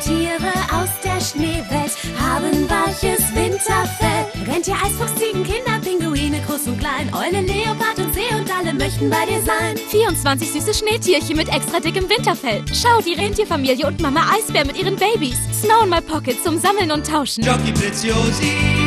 Tiere aus der Schneewelt haben weiches Winterfell. Rentier, Eisfuchs, Ziegen, Kinder, Pinguine, groß und klein, Eule, Leopard und See und alle möchten bei dir sein. 24 süße Schneetierchen mit extra dickem Winterfell. Schau, die Rentierfamilie und Mama Eisbär mit ihren Babys. Snow in my Pocket zum Sammeln und Tauschen. Giochi preziosi